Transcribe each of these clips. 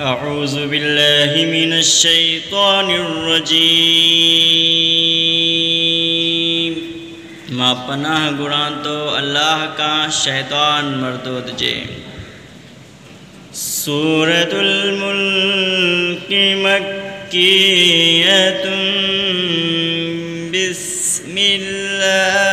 أعوذ بالله من الشيطان الرجيم मां पनाह घुरां थो अलाह खां शैतान मरदूद जे सूरतुल मुल्क मक्कियतुन बिस्मिल्लाहिर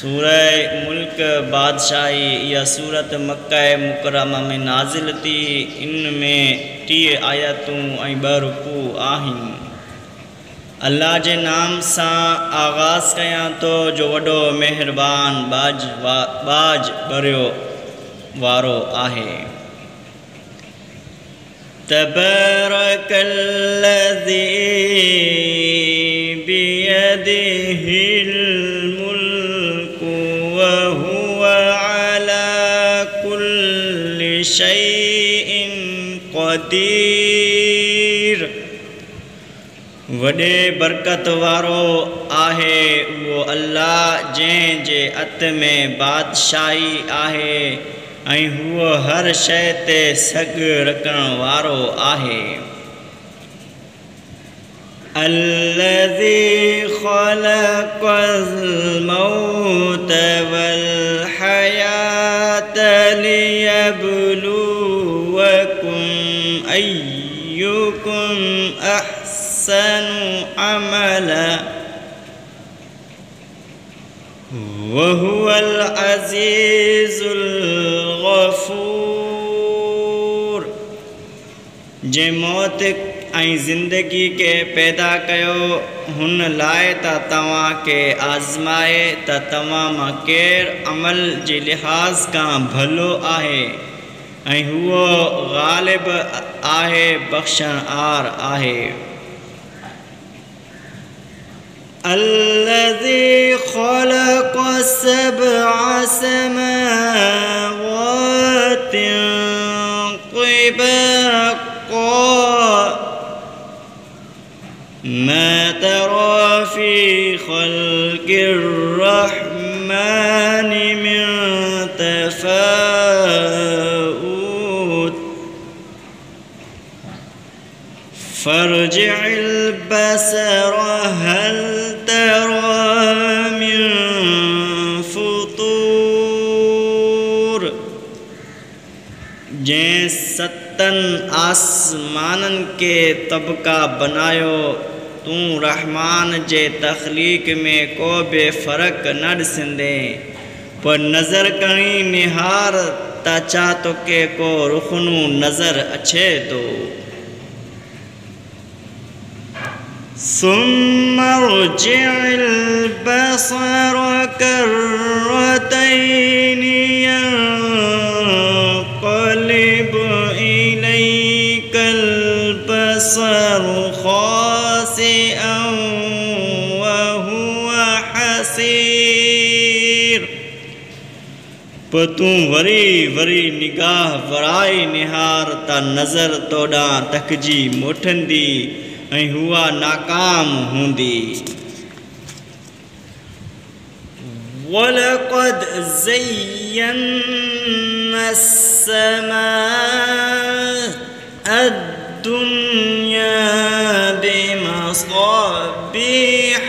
सूरह मुल्क बादशाही इहा सूरत मक्का मुकरमा में नाज़िल थी इन में टीह आयतूं ऐं ॿ रुकू आहिनि अल्लाह जे नाम सां आगाज़ कयां थो जो वॾो महिरबान बाज वा बाज भरियो वारो आहे تبارك الذي بيده شيء قدير वॾे बरकत वारो आहे उहो अलाह जंहिं जे हथ में बादशाही आहे ऐं हूअ हर शइ ते सघ रखण वारो आहे الذي خلق الموت أيكم أحسن عملا وهو العزيز الغفور जंहिं मौत ऐं ज़िंदगी खे पैदा कयो हुन लाइ त तव्हांखे आज़माए त तव्हां मां केरु अमल जे लिहाज़ खां भलो आहे ऐं हूअ ग़ालिब आहे बख़्शणहार आहे الذي خلق سبع سماوات طباقا ما ترى في خلق الرحمن من تفاؤت فارجع البصر هل ترى من فطور जंहिं सतनि आसमाननि खे तबका बनायो तूं रहमान जे तख़लीक़ में को बि फ़र्क़ु न ॾिसंदे पर नज़र कणी निहार त छा तोखे को रुखनू नज़र अचे थो ثم ارجع البصر كرتين ينقلب إليك البصر خاسئا وهو حسير पोइ तूं वरी वरी निगाह वराए निहार त नज़र तोॾां तकिजी मोटंदी ऐं हूअ नाकाम हूंदी ولقد زينا السماء الدنيا بمصابيح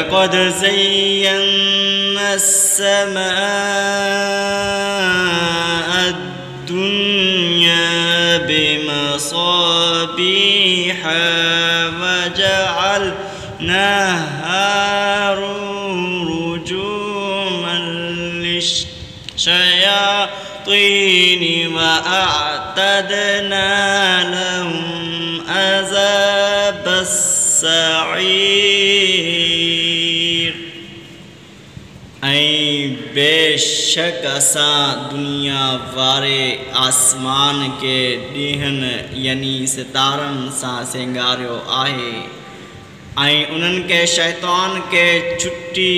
ولقد زينا السماء الدنيا بمصابيح وجعلناها رجوما للشياطين وأعتدنا لهم عذاب السعير. شک اساں دنیا وارے آسمان کے ڈیہن یعنی ستارن ساں سنگاریو آہے۔ آئیں انہن کے شیطان کے چھٹی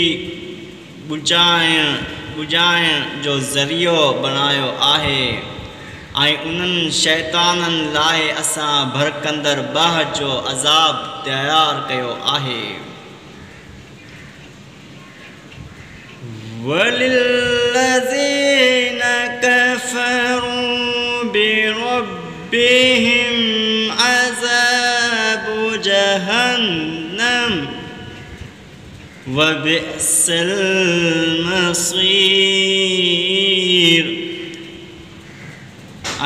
بجائیں بجائیں جو ذریعو بنایو آہے۔ آئیں انہن شیطانن لائے اساں بھرکندر باہ جو عذاب تیار کیو آہے۔ وللذين كفروا بربهم عذاب جهنم وبئس المصير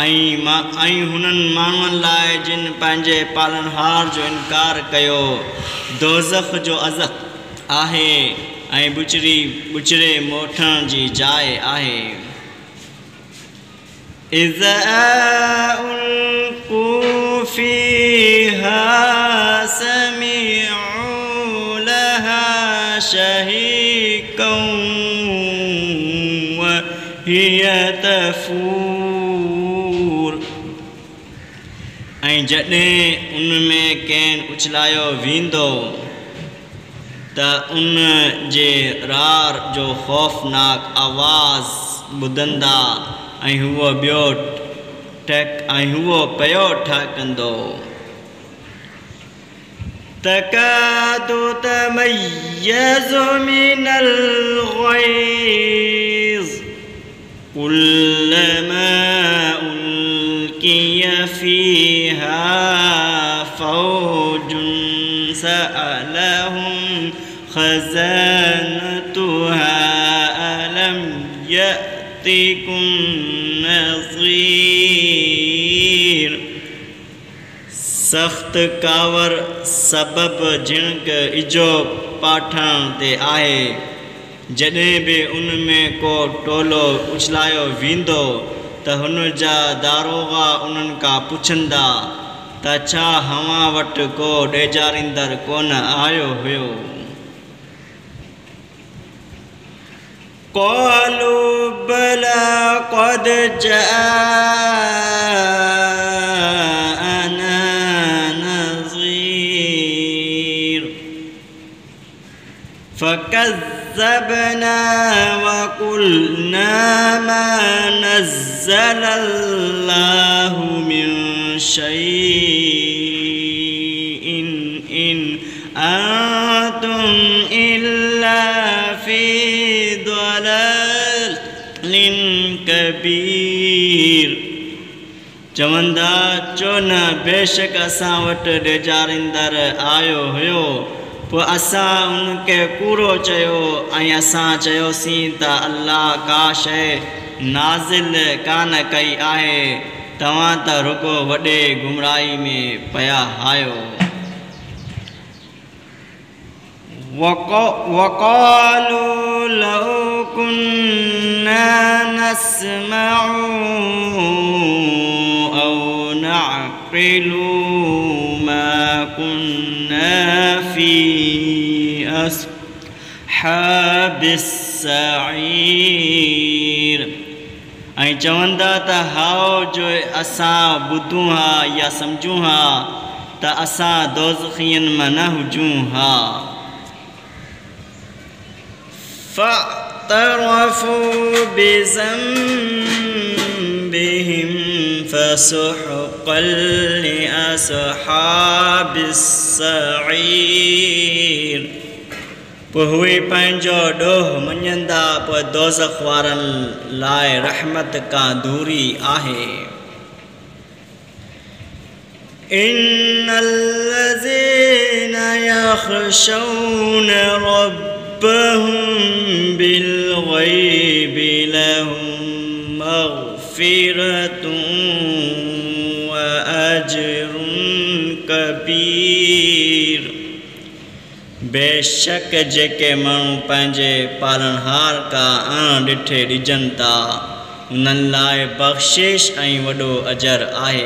ऐं मां ऐं हुननि माण्हुनि लाइ जिन पंहिंजे पालनहार जो इनकार कयो दोज़ख जो अज़ आहे ۽ بچڙي بچڙي موٺڻ جي جاءِ آهي. جڏهن ان ۾ ڪنهن اڇلايو ويندو त उन जे रार जो ख़ौफ़नाक आवाज़ ॿुधंदा ऐं हूअ ॿियो टक ऐं हूअ पियो ठहकंदो تكاد تميز من الغيظ كلما ألقي فيها فوج سألهم خزانتها ألم يأتكم نظير सख़्त कावर सबबु झिणक इजो पाठण ते आहे जॾहिं बि उन में को टोलो उछलायो वेंदो त हुन जा दारोगा उन्हनि खां पुछंदा त छा हवा वटि को ॾेजारींदड़ कोन आयो हुयो قالوا بلى قد جاءنا نظير فكذبنا وقلنا ما نزل الله من شيء إن أنتم إلا कबीर चवंदा छो न बेशक असां वटि ॾेजारींदड़ आयो हुयो पोइ असां उनखे कूड़ो चयो ऐं असां चयोसीं त अलाह का शइ नाज़िल कान कई आहे तव्हां त रुगो वॾे गुमराही में पिया आहियो وقالوا لو كنا نسمع أو نعقل ما كنا في أصحاب السعير ऐं चवंदा त हाओ जो असां ॿुधूं हा या सम्झूं हा त असां दोज़खियनि मां न हुजूं हा فاعترفوا بذنبهم فسحقا لأصحاب السعير पोइ उहे पंहिंजो ॾोह मञंदा पोइ दोज़ख वारनि लाइ रहमत खां दूरी आहे إن الذين يخشون رب ربهم بالغيب لهم مغفرة وأجر كبير बेशक जेके माण्हू पंहिंजे पालनहार खां अण ॾिठे ॾिजनि था उन्हनि लाइ बख़्शिश ऐं वॾो अजर आहे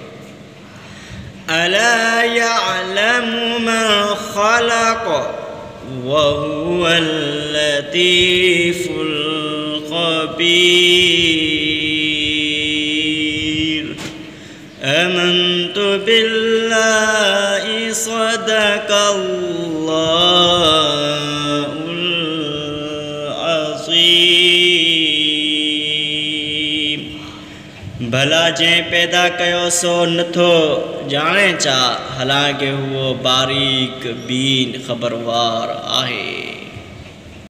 ألا يعلم من خلق وهو اللطيف الخبير آمنت بالله صدق الله العظيم भला जंहिं पैदा कयो सो नथो جانے چا ہلاکے ہو باریک بین خبروار آہے۔